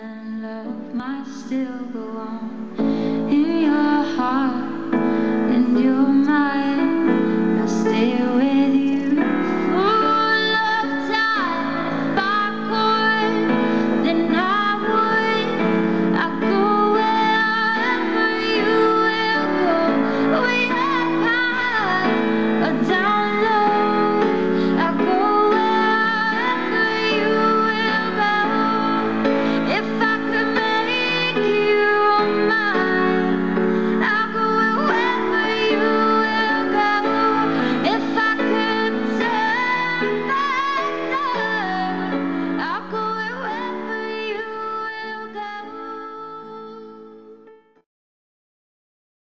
and love might still go on in your heart and your mind. I stay with you for time. If I could, then I.